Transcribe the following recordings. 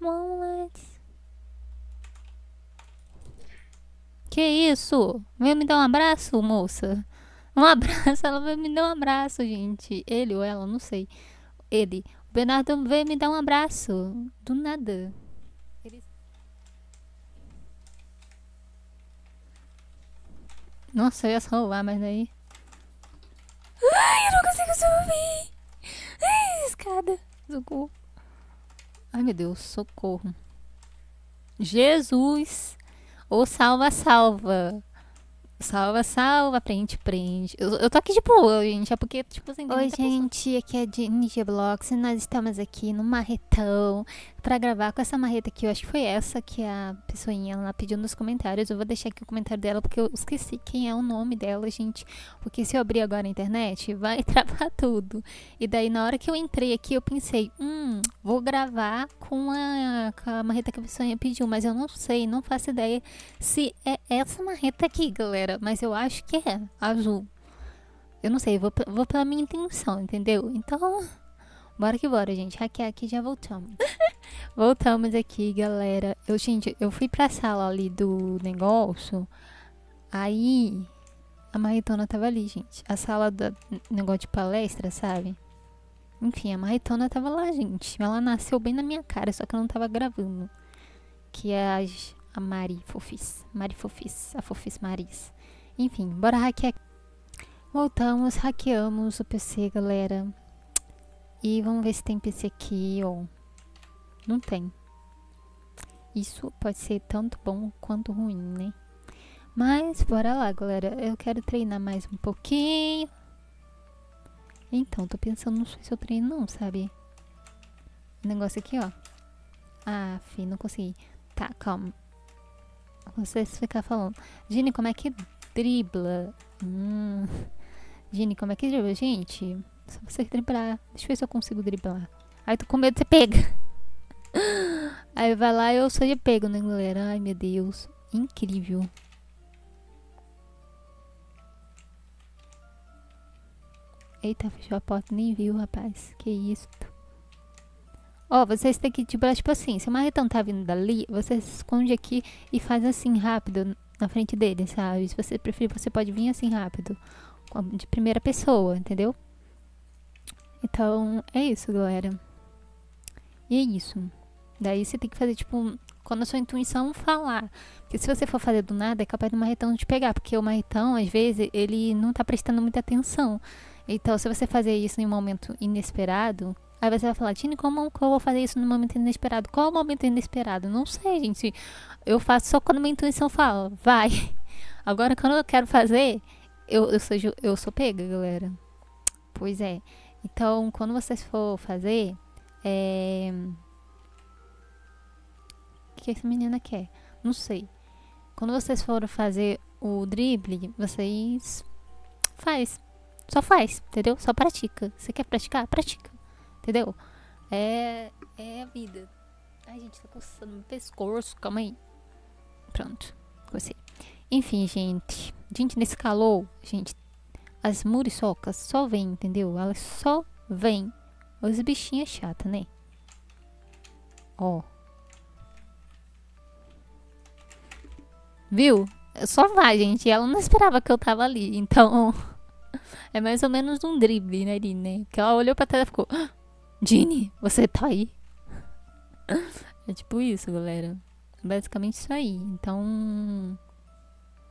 Moonlight. Que isso? Vem me dar um abraço, moça? Um abraço, ela veio me dar um abraço, gente. Ele ou ela, não sei. Ele. O Bernardo veio me dar um abraço. Do nada. Ele... Nossa, eu ia salvar, mas daí. Ai, eu não consigo subir! Ai, escada. Socorro. Ai, meu Deus, socorro. Jesus! Ou salva, salva. Salva, salva, prende, prende. Eu, eu tô aqui de boa, gente. É porque, tipo assim. Oi, gente. Aqui é de Ninja Blocks. E nós estamos aqui no marretão pra gravar com essa marreta aqui. Eu acho que foi essa que a pessoinha lá pediu nos comentários. Eu vou deixar aqui o comentário dela porque eu esqueci quem é o nome dela, gente. Porque se eu abrir agora a internet, vai travar tudo. E daí, na hora que eu entrei aqui, eu pensei, hum, vou gravar com a, com a marreta que a pessoinha pediu. Mas eu não sei, não faço ideia se é essa marreta aqui, galera mas eu acho que é azul. Eu não sei, vou, vou pela minha intenção, entendeu? Então, bora que bora, gente. Hackear aqui já voltamos. voltamos aqui, galera. Eu, gente, eu fui pra sala ali do negócio. Aí, a Marretona tava ali, gente. A sala do negócio de palestra, sabe? Enfim, a Marretona tava lá, gente. Ela nasceu bem na minha cara, só que eu não tava gravando. Que é a, a Mari Fofis. Mari Fofis. A Fofis Maris. Enfim, bora hackear. Voltamos, hackeamos o PC, galera. E vamos ver se tem PC aqui ou... Não tem. Isso pode ser tanto bom quanto ruim, né? Mas, bora lá, galera. Eu quero treinar mais um pouquinho. Então, tô pensando, não sei se eu treino não, sabe? O negócio aqui, ó. Ah, fi, não consegui. Tá, calma. Vocês ficar falando. Gini, como é que dribla. Hum. Gini, como é que dribla? Gente, só você driblar. Deixa eu ver se eu consigo driblar. Aí tô com medo de você pega. Aí vai lá e eu sou de pego, né, galera? Ai, meu Deus. Incrível. Eita, fechou a porta, nem viu, rapaz. Que isso. Ó, vocês têm que, tipo, tipo assim, se o marretão tá vindo dali, você se esconde aqui e faz assim rápido na frente dele, sabe? Se você preferir, você pode vir assim rápido, de primeira pessoa, entendeu? Então, é isso, galera. E é isso. Daí você tem que fazer, tipo, quando a sua intuição falar. Porque se você for fazer do nada, é capaz do marretão te pegar. Porque o marretão, às vezes, ele não tá prestando muita atenção. Então, se você fazer isso em um momento inesperado, Aí você vai falar, Tine, como que eu vou fazer isso no momento inesperado? Qual o momento inesperado? Não sei, gente. Eu faço só quando minha intuição fala, vai. Agora, quando eu quero fazer, eu, eu, sou, eu sou pega, galera. Pois é. Então, quando vocês for fazer, é... Que essa menina quer? Não sei. Quando vocês forem fazer o drible, vocês faz. Só faz, entendeu? Só pratica. Você quer praticar? Pratica. Entendeu? É, é a vida. Ai, gente, tá coçando meu pescoço. Calma aí. Pronto. Cocei. Enfim, gente. Gente, nesse calor, gente, as muriçocas só vêm, entendeu? Elas só vêm. Os bichinhos chatos, né? Ó. Viu? Só vai, gente. Ela não esperava que eu tava ali. Então, é mais ou menos um drible, né, né? Que ela olhou pra tela e ficou... Ah, Ginny, você tá aí? É tipo isso, galera. Basicamente isso aí. Então.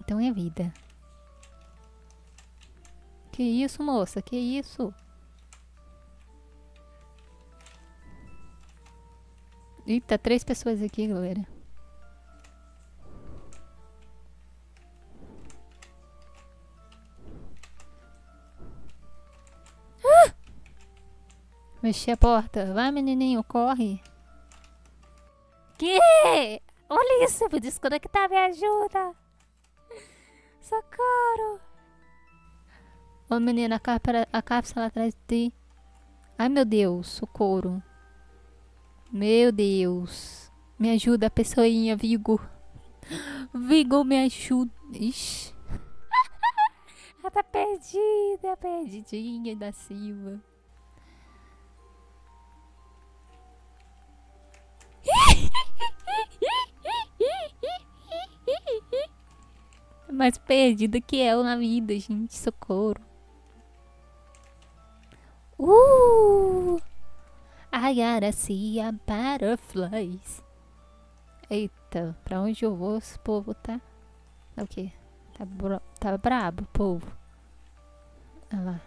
Então é vida. Que isso, moça? Que isso? Eita, três pessoas aqui, galera. Mexi a porta. Vai, menininho, corre. Que? Olha isso, vou desconectar, me ajuda. Socorro. Ô, menina, a, cápsula, a cápsula atrás de ti. Ai, meu Deus, socorro. Meu Deus. Me ajuda, pessoinha, Vigo. Vigo, me ajuda. Ixi. Ela tá perdida, perdidinha da Silva. Mais perdida que eu na vida, gente. Socorro. Uh! I gotta see a butterflies. Eita, pra onde eu vou, esse povo tá... tá o que? quê? Tá, tá brabo, povo. Olha lá.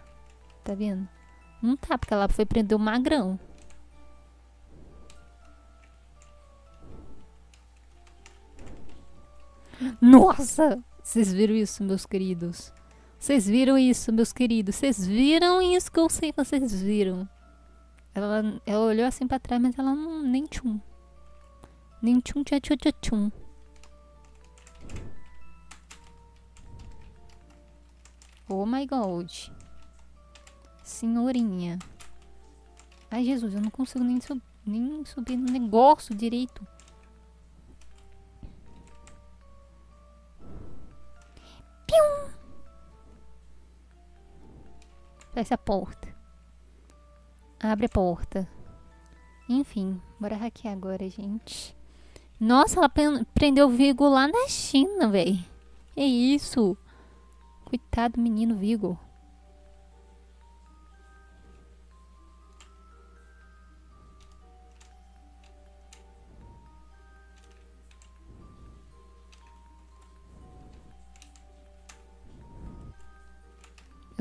Tá vendo? Não tá, porque ela foi prender o magrão. Nossa! Vocês viram isso, meus queridos? Vocês viram isso, meus queridos? Vocês viram isso que eu sei vocês viram? Ela, ela olhou assim pra trás, mas ela não. Nem tchum. Nem tchum tchá tchum tchá tchum. Oh my god. Senhorinha. Ai, Jesus, eu não consigo nem, sub nem subir no negócio direito. Fecha a porta. Abre a porta. Enfim, bora hackear agora, gente. Nossa, ela prendeu o Vigo lá na China, velho. Que isso? Coitado do menino Vigo.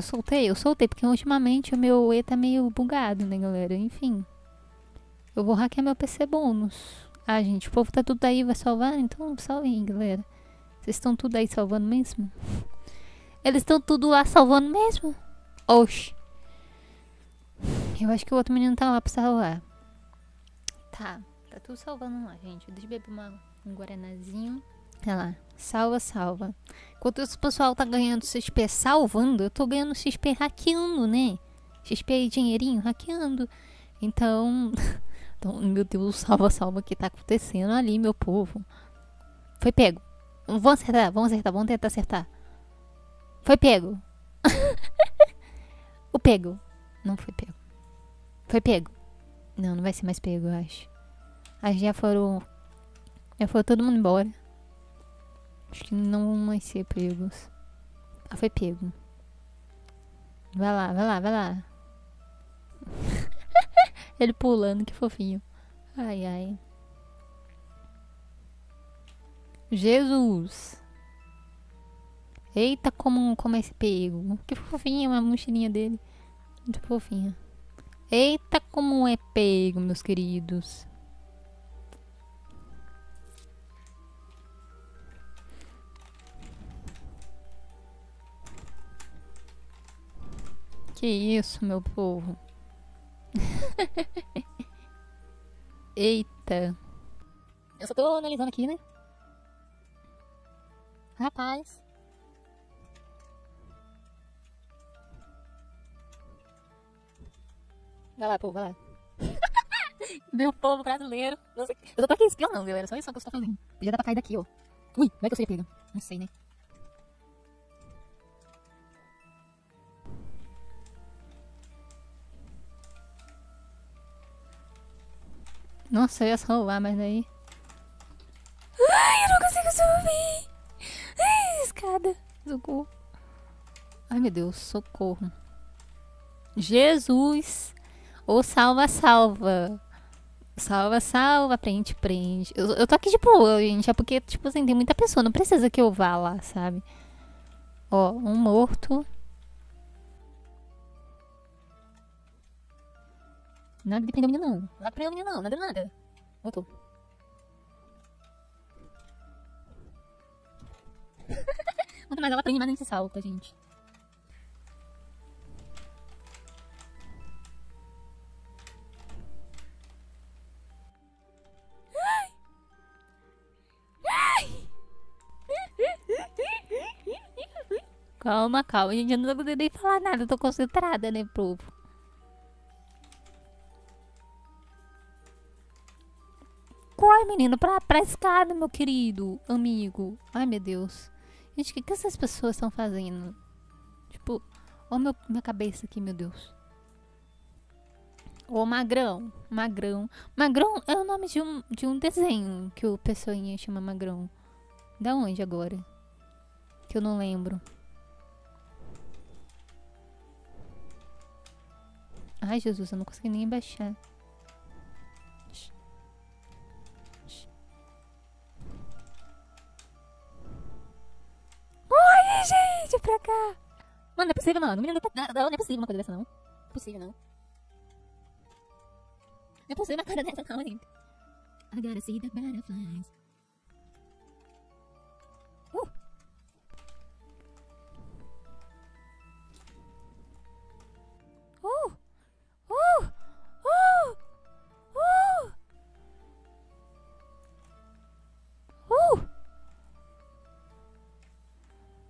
Eu soltei, eu soltei, porque ultimamente o meu E tá meio bugado, né, galera? Enfim. Eu vou hackear meu PC bônus. Ah, gente, o povo tá tudo aí, vai salvar? Então salvem, galera. Vocês estão tudo aí salvando mesmo? Eles estão tudo lá salvando mesmo? Oxi. Eu acho que o outro menino tá lá pra salvar. Tá, tá tudo salvando lá, gente. Deixa eu beber uma, um guaranazinho. Olha lá. Salva, salva. Enquanto o pessoal tá ganhando XP salvando, eu tô ganhando XP hackeando, né? XP e dinheirinho hackeando. Então, então, meu Deus, salva, salva, o que tá acontecendo ali, meu povo? Foi pego. Vamos acertar, vamos acertar, vamos tentar acertar. Foi pego. o pego. Não foi pego. Foi pego. Não, não vai ser mais pego, eu acho. Que já foram. Já foi todo mundo embora. Acho que não vai ser pegos. Ah, foi pego. Vai lá, vai lá, vai lá. Ele pulando, que fofinho. Ai, ai. Jesus. Eita, como, como é esse pego. Que fofinha a mochilinha dele. Muito fofinha. Eita, como é pego, meus queridos. Que isso, meu povo. Eita. Eu só tô analisando aqui, né? Rapaz. Vai lá, povo, vai lá. Meu povo brasileiro. Eu tô aqui espionando, galera. Só isso que eu estou fazendo. Podia dar pra cair daqui, ó. Ui, como é que eu seria pega? Não sei, né? Nossa, eu ia salvar, mas aí. Ai, eu não consigo subir! Ai, escada. Socorro. Ai, meu Deus, socorro. Jesus! Ou oh, salva, salva. Salva, salva, prende, prende. Eu, eu tô aqui de boa, gente. É porque, tipo assim, tem muita pessoa. Não precisa que eu vá lá, sabe? Ó, um morto. Nada de prender o menino, não. Nada de prender o menino, não. Nada nada. Voltou. Quanto mais ela prende, mais a gente salta, gente. Calma, calma, gente. Eu não nem falar nada. Eu tô concentrada, né, povo? Corre, menino, pra, pra escada, meu querido amigo. Ai, meu Deus. Gente, o que, que essas pessoas estão fazendo? Tipo, ó meu, minha cabeça aqui, meu Deus. Ô, Magrão. Magrão. Magrão é o nome de um, de um desenho que o pessoinha chama Magrão. Da onde agora? Que eu não lembro. Ai, Jesus, eu não consegui nem baixar. Mano, não é possível, mano. Menino, não, não, não é possível uma coisa dessa, não. Não é possível, não. Não é possível uma coisa dessa, não, gente. I gotta see the butterflies.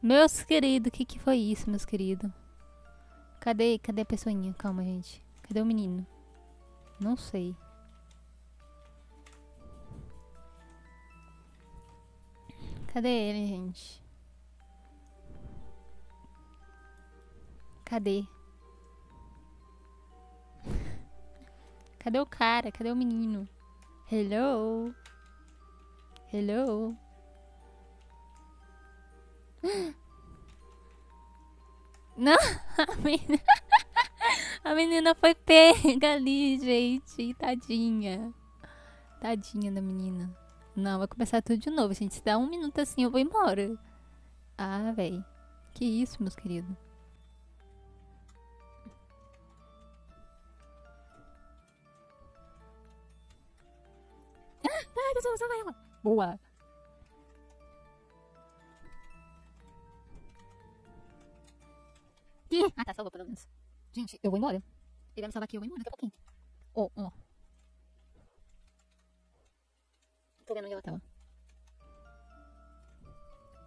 Meus queridos, o que, que foi isso, meus queridos? Cadê, cadê a pessoinha? Calma, gente. Cadê o menino? Não sei. Cadê ele, gente? Cadê? Cadê o cara? Cadê o menino? Hello? Hello? Não, a menina, a menina foi pega ali, gente. Tadinha. Tadinha da menina. Não, vai começar tudo de novo, gente. Se dá um minuto assim, eu vou embora. Ah, véi. Que isso, meus queridos. Ela. Boa. Ah, tá, salvou pelo menos. Gente, eu vou embora. Ele vai me salvar aqui, eu vou embora daqui a pouquinho. Oh, ó. Oh. Tô vendo onde ela tava.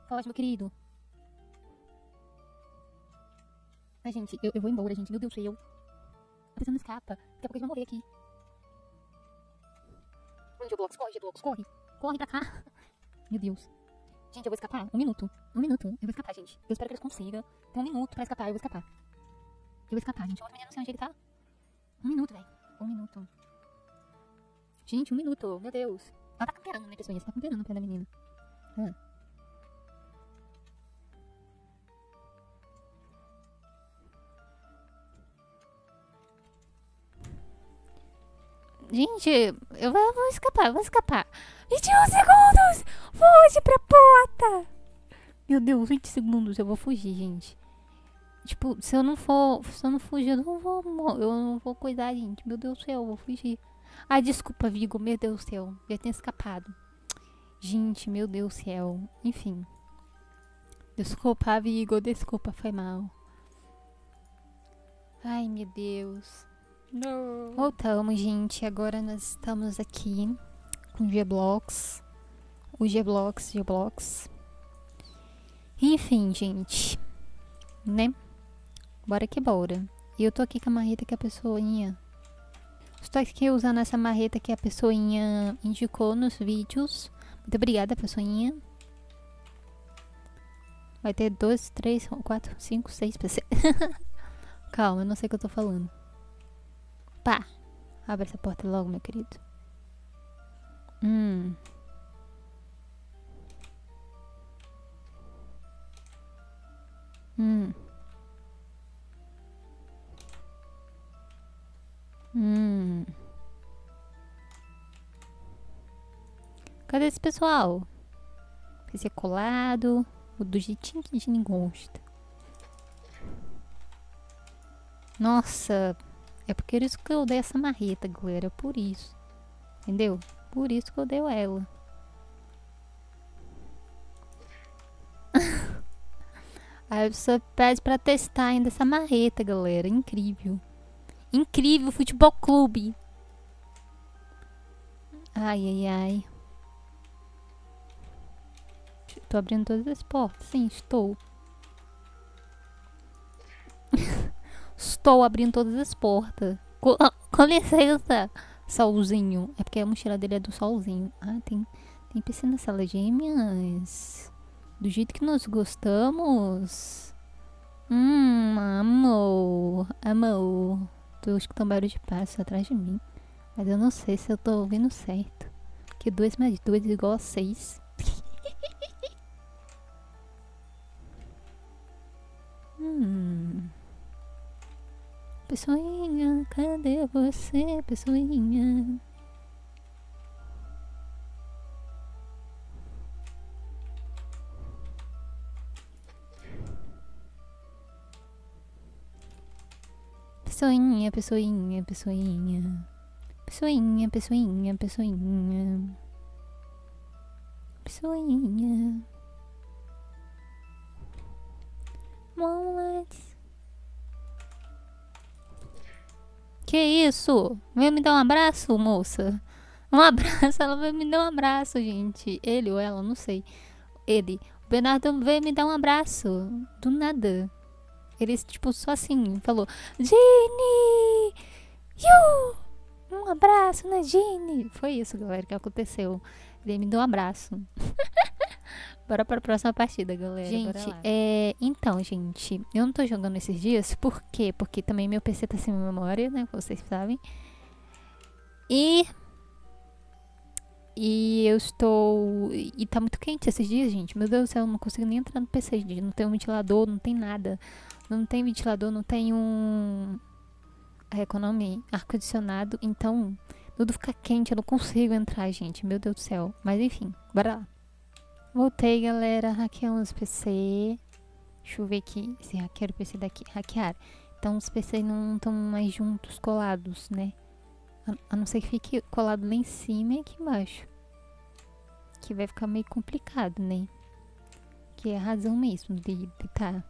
Foge, meu querido. Ai, gente, eu, eu vou embora, gente. Meu Deus céu. A pessoa não escapa. Daqui a pouco eles vão morrer aqui. Onde Geoblox? Corre, Geoblox, corre. Corre pra cá. Meu Deus. Gente, eu vou escapar. Um minuto. Um minuto. Eu vou escapar, gente. Eu espero que eles consigam. Tem um minuto pra escapar. Eu vou escapar. Eu vou escapar, gente. O outro menino não sei onde ele tá. Um minuto, velho. Um minuto. Gente, um minuto. Meu Deus. Ela tá camperando, né, pessoal? Você tá camperando pé da menina. Hum. Gente, eu vou, eu vou escapar, eu vou escapar. 21 segundos! Foge pra porta! Meu Deus, 20 segundos, eu vou fugir, gente. Tipo, se eu não for, se eu não fugir, eu não vou, eu não vou cuidar, gente. Meu Deus do céu, eu vou fugir. Ai, desculpa, Vigo. Meu Deus do céu. Já tinha escapado. Gente, meu Deus do céu. Enfim. Desculpa, Vigo. Desculpa, foi mal. Ai, meu Deus. Não. Voltamos, gente. Agora nós estamos aqui o G-Blocks. O G-Blocks, G-Blocks. Enfim, gente. Né? Bora que bora. E eu tô aqui com a marreta que a pessoinha Estou aqui usando essa marreta que a pessoinha indicou nos vídeos. Muito obrigada, pessoinha. Vai ter dois, três, quatro, cinco, seis pessoas. Calma, eu não sei o que eu tô falando. Pá! Abre essa porta logo, meu querido. Hum. Hum. Hum. Cadê esse pessoal? Esse é colado. O do jeitinho que a gente gosta. Nossa. É por isso que eu dei essa marreta, galera. Por isso. Entendeu? Por isso que eu dei ela. Aí você pede pra testar ainda essa marreta, galera. Incrível. Incrível futebol clube. Ai, ai, ai. Estou abrindo todas as portas. Sim, estou. estou abrindo todas as portas. Com, com licença, solzinho. É porque a mochila dele é do solzinho. Ah, tem, tem piscina sala gêmeas. Do jeito que nós gostamos. Hum, amor. Amor. Tô escutando barulho de passo atrás de mim. Mas eu não sei se eu tô ouvindo certo. Que 2 mais 2 é igual a 6. pessoinha, cadê você, pessoinha? Pessoinha, pessoinha, pessoinha. Pessoinha, pessoinha, pessoinha. Pessoinha. Moonlight. Que isso? Vem me dar um abraço, moça? Um abraço, ela veio me dar um abraço, gente. Ele ou ela, não sei. Ele. O Bernardo veio me dar um abraço. Do nada. Ele, tipo, só assim, falou! You! Um abraço, né, Ginny? Foi isso, galera, que aconteceu. Ele me deu um abraço. Bora para a próxima partida, galera. Gente, é... então, gente, eu não tô jogando esses dias. Por quê? Porque também meu PC tá sem memória, né? Vocês sabem. E. E eu estou. E tá muito quente esses dias, gente. Meu Deus do céu, eu não consigo nem entrar no PC. Gente. Não tem um ventilador, não tem nada. Não tem ventilador, não tem um. Economia, ar-condicionado. Então, tudo fica quente, eu não consigo entrar, gente. Meu Deus do céu. Mas enfim, bora lá. Voltei, galera. Hackeamos os PC. Deixa eu ver aqui. Se hackear o PC daqui. Hackear. Então os PC não estão mais juntos, colados, né? A, a, não ser que fique colado lá em cima e aqui embaixo. Que vai ficar meio complicado, né? Que é a razão mesmo de, de tá.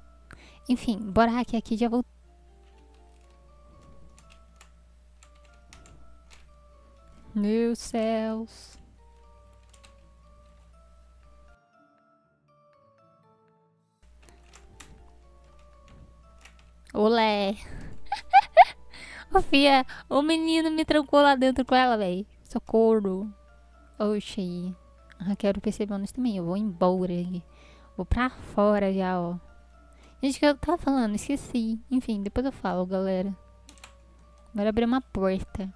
Enfim, bora hackear aqui já vou. Meus céus. Olé. Ô, Fia, o menino me trancou lá dentro com ela, velho. Socorro. Oxi. Ah, quero perceber isso também. Eu vou embora. Vou pra fora já, ó. Gente, o que eu tava falando? Esqueci. Enfim, depois eu falo, galera. Bora abrir uma porta.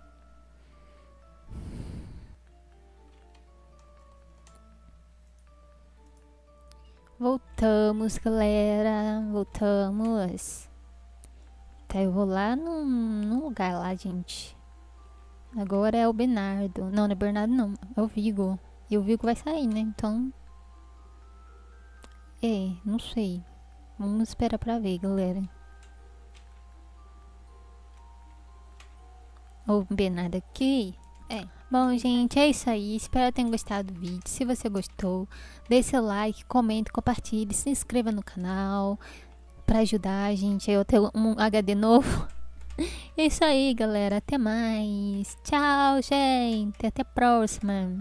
Voltamos, galera. Voltamos. Tá, eu vou lá num, num lugar lá, gente. Agora é o Bernardo. Não, não é Bernardo, não. É o Vigo. E o Vigo vai sair, né? Então. É, não sei. Vamos esperar pra ver, galera. O Bernardo aqui. É. Bom, gente, é isso aí. Espero que tenham gostado do vídeo. Se você gostou, deixe seu like, comente, compartilhe, se inscreva no canal para ajudar a gente a ter um HD novo. É isso aí, galera. Até mais. Tchau, gente. Até a próxima.